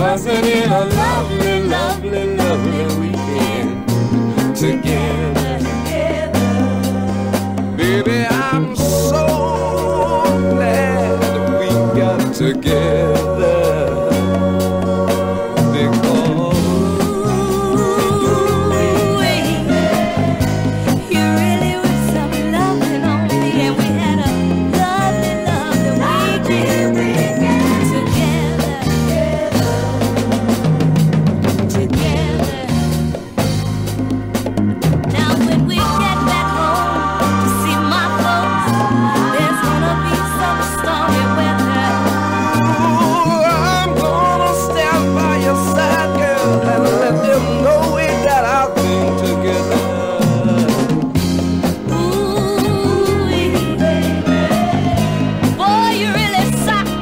Wasn't it a lovely, lovely, lovely weekend together? together. Baby, I'm so glad we got together.